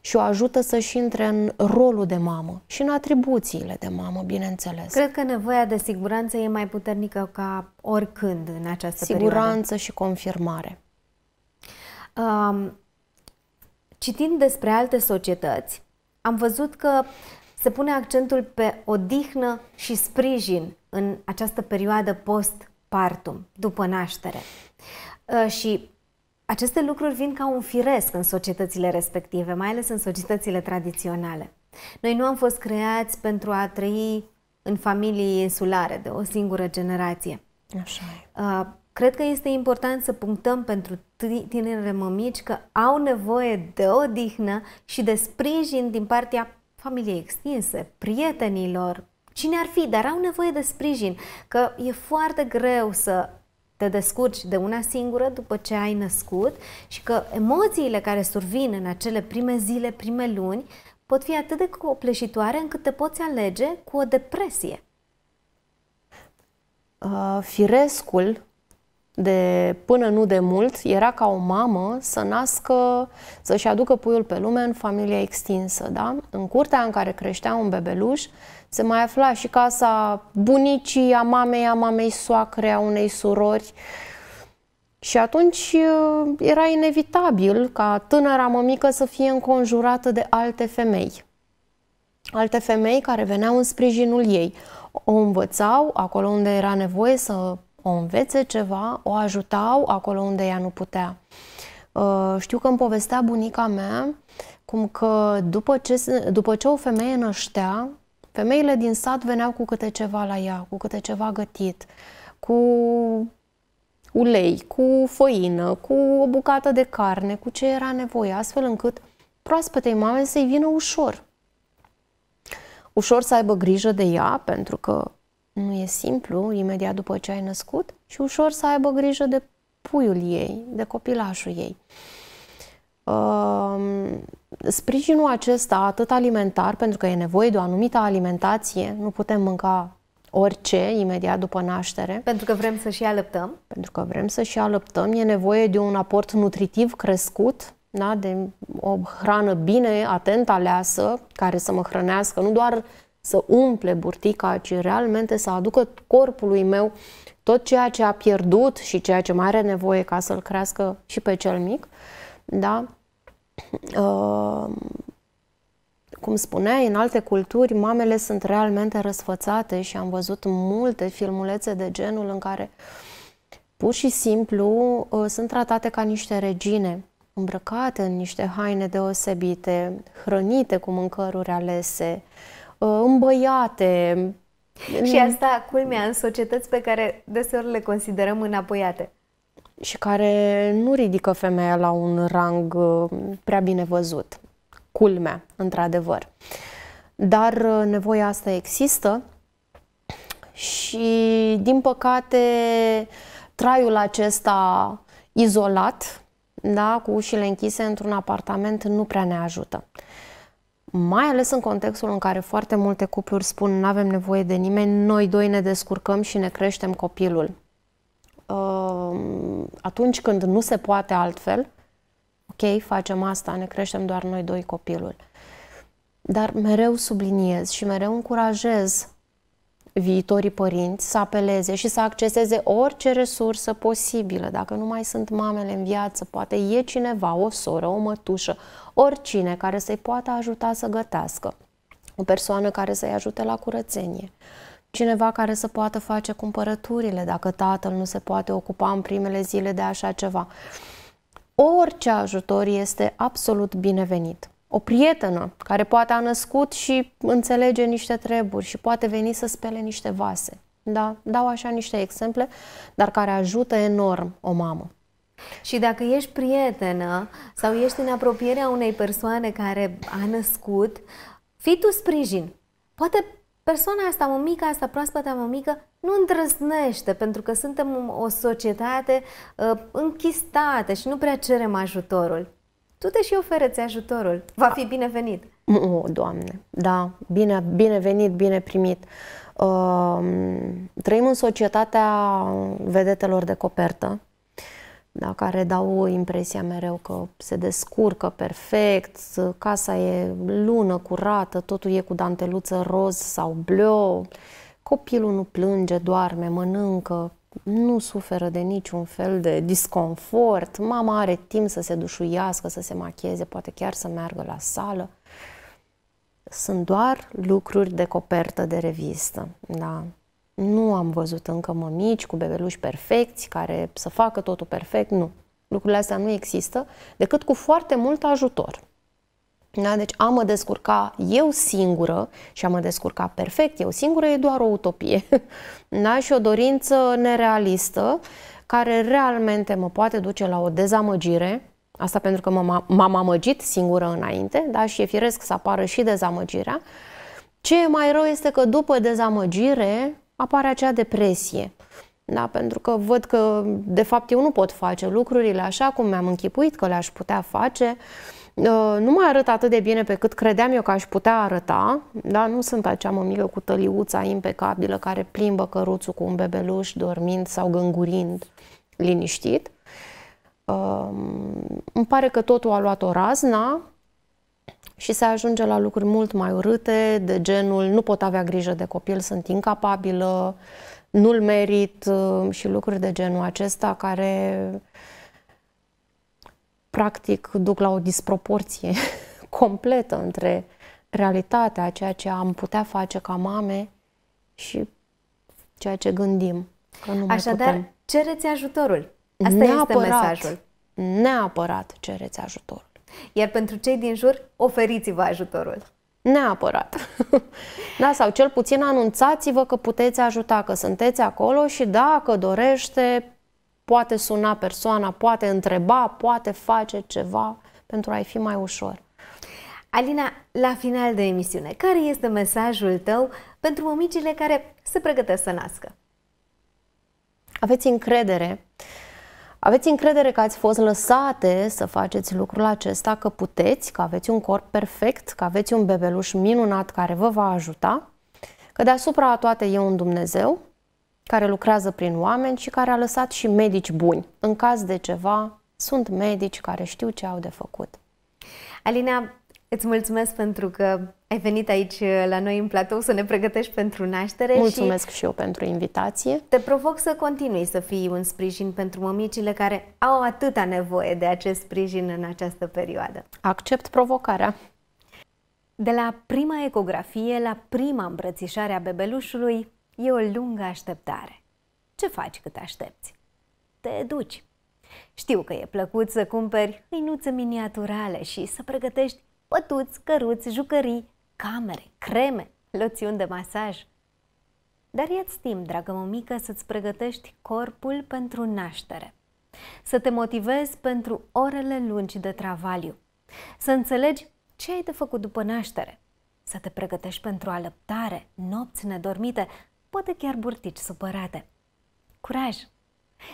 și o ajută să-și intre în rolul de mamă și în atribuțiile de mamă, bineînțeles. Cred că nevoia de siguranță e mai puternică ca oricând în această siguranță perioadă. Siguranță și confirmare. Um, citind despre alte societăți, am văzut că se pune accentul pe odihnă și sprijin în această perioadă post-partum, după naștere. Uh, și aceste lucruri vin ca un firesc în societățile respective, mai ales în societățile tradiționale. Noi nu am fost creați pentru a trăi în familii insulare de o singură generație. Așa e. Uh, cred că este important să punctăm pentru tinerile mămici că au nevoie de odihnă și de sprijin din partea familiei extinse, prietenilor, cine ar fi, dar au nevoie de sprijin, că e foarte greu să te descurci de una singură după ce ai născut și că emoțiile care survin în acele prime zile, prime luni, pot fi atât de copleșitoare încât te poți alege cu o depresie. Uh, firescul de până nu de mult era ca o mamă să nască, să-și aducă puiul pe lume în familia extinsă, da? În curtea în care creștea un bebeluș, se mai afla și casa bunicii, a mamei, a mamei soacre, a unei surori. Și atunci uh, era inevitabil ca tânăra mămică să fie înconjurată de alte femei. Alte femei care veneau în sprijinul ei. O învățau acolo unde era nevoie să o învețe ceva, o ajutau acolo unde ea nu putea. Uh, știu că îmi povestea bunica mea cum că după ce, după ce o femeie năștea, femeile din sat veneau cu câte ceva la ea, cu câte ceva gătit, cu ulei, cu făină, cu o bucată de carne, cu ce era nevoie, astfel încât proaspetei mame să-i vină ușor. Ușor să aibă grijă de ea, pentru că nu e simplu imediat după ce ai născut, și ușor să aibă grijă de puiul ei, de copilașul ei. Uh, sprijinul acesta, atât alimentar, pentru că e nevoie de o anumită alimentație, nu putem mânca orice imediat după naștere. Pentru că vrem să și alăptăm. Pentru că vrem să și alăptăm, e nevoie de un aport nutritiv crescut, da? de o hrană bine, atent aleasă, care să mă hrănească, nu doar să umple burtica, ci realmente să aducă corpului meu tot ceea ce a pierdut și ceea ce mai are nevoie ca să-l crească și pe cel mic. Da? Uh, cum spuneai, în alte culturi, mamele sunt realmente răsfățate și am văzut multe filmulețe de genul în care pur și simplu uh, sunt tratate ca niște regine, îmbrăcate în niște haine deosebite, hrănite cu mâncăruri alese, uh, îmbăiate. Și asta, culmea, în societăți pe care deseori le considerăm înapoiate. Și care nu ridică femeia la un rang uh, prea bine văzut culmea, într-adevăr. Dar uh, nevoia asta există și, din păcate, traiul acesta izolat, da, cu ușile închise într-un apartament, nu prea ne ajută. Mai ales în contextul în care foarte multe cupluri spun nu avem nevoie de nimeni, noi doi ne descurcăm și ne creștem copilul. Uh, atunci când nu se poate altfel, ok, facem asta, ne creștem doar noi doi copilul. Dar mereu subliniez și mereu încurajez viitorii părinți să apeleze și să acceseze orice resursă posibilă. Dacă nu mai sunt mamele în viață, poate e cineva, o soră, o mătușă, oricine care să-i poată ajuta să gătească. O persoană care să-i ajute la curățenie. Cineva care să poată face cumpărăturile dacă tatăl nu se poate ocupa în primele zile de așa ceva orice ajutor este absolut binevenit. O prietenă care poate a născut și înțelege niște treburi și poate veni să spele niște vase. Da? Dau așa niște exemple, dar care ajută enorm o mamă. Și dacă ești prietenă sau ești în apropierea unei persoane care a născut, fii tu sprijin. Poate persoana asta, mămica asta, proaspăta mămică, nu îndrăznește pentru că suntem o societate uh, închistată și nu prea cerem ajutorul. Tu te și ofereți ajutorul. Va fi binevenit. O, Doamne, da, bine, binevenit, bine primit. Uh, trăim în societatea vedetelor de copertă, da, care dau impresia mereu că se descurcă perfect, casa e lună, curată, totul e cu danteluță roz sau bleu, copilul nu plânge, doarme, mănâncă, nu suferă de niciun fel de disconfort, mama are timp să se dușuiască, să se macheze, poate chiar să meargă la sală. Sunt doar lucruri de copertă de revistă, da. Nu am văzut încă mămici cu bebeluși perfecți care să facă totul perfect, nu. Lucrurile astea nu există decât cu foarte mult ajutor. Da? Deci a mă descurca eu singură și a mă descurca perfect eu singură e doar o utopie (laughs) da? și o dorință nerealistă care realmente mă poate duce la o dezamăgire, asta pentru că m-am amăgit singură înainte da? și e firesc să apară și dezamăgirea. Ce e mai rău este că după dezamăgire apare acea depresie. Da, pentru că văd că, de fapt, eu nu pot face lucrurile așa cum mi-am închipuit că le-aș putea face. Uh, nu mai arăt atât de bine pe cât credeam eu că aș putea arăta. Da, nu sunt acea mămică cu tăliuța impecabilă care plimbă căruțul cu un bebeluș dormind sau gângurind liniștit. Uh, îmi pare că totul a luat o razna și se ajunge la lucruri mult mai urâte, de genul nu pot avea grijă de copil, sunt incapabilă, nu-l merit uh, și lucruri de genul acesta care practic duc la o disproporție (laughs) completă între realitatea, ceea ce am putea face ca mame și ceea ce gândim Că nu mai Așadar, putem. cereți ajutorul. Asta Neapărat. este mesajul. Neapărat cereți ajutorul. Iar pentru cei din jur, oferiți-vă ajutorul. Neapărat. (laughs) da, sau cel puțin anunțați-vă că puteți ajuta, că sunteți acolo și dacă dorește, poate suna persoana, poate întreba, poate face ceva pentru a-i fi mai ușor. Alina, la final de emisiune, care este mesajul tău pentru mămicile care se pregătesc să nască? Aveți încredere. Aveți încredere că ați fost lăsate să faceți lucrul acesta, că puteți, că aveți un corp perfect, că aveți un bebeluș minunat care vă va ajuta, că deasupra a toate e un Dumnezeu care lucrează prin oameni și care a lăsat și medici buni. În caz de ceva, sunt medici care știu ce au de făcut. Alina, îți mulțumesc pentru că ai venit aici uh, la noi în platou să ne pregătești pentru naștere Mulțumesc și, și eu pentru invitație. Te provoc să continui să fii un sprijin pentru mămicile care au atâta nevoie de acest sprijin în această perioadă. Accept provocarea. De la prima ecografie la prima îmbrățișare a bebelușului e o lungă așteptare. Ce faci cât aștepți? Te duci. Știu că e plăcut să cumperi hăinuțe miniaturale și să pregătești pătuți, căruți, jucării, camere, creme, loțiuni de masaj. Dar ia-ți timp, dragă mămică, să-ți pregătești corpul pentru naștere. Să te motivezi pentru orele lungi de travaliu. Să înțelegi ce ai de făcut după naștere. Să te pregătești pentru alăptare, nopți nedormite, poate chiar burtici supărate. Curaj!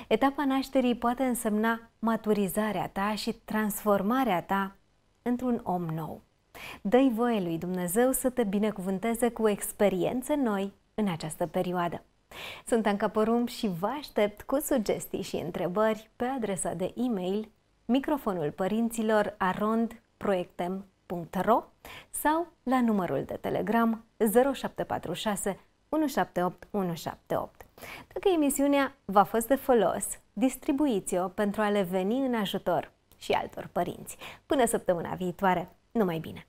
Etapa nașterii poate însemna maturizarea ta și transformarea ta într-un om nou. Dă-i voie lui Dumnezeu să te binecuvânteze cu experiențe noi în această perioadă. Sunt Anca Porum și vă aștept cu sugestii și întrebări pe adresa de e-mail microfonul părinților arondproiectem.ro sau la numărul de telegram 0746 178 178. Dacă emisiunea v-a fost de folos, distribuiți-o pentru a le veni în ajutor și altor părinți. Până săptămâna viitoare, numai bine!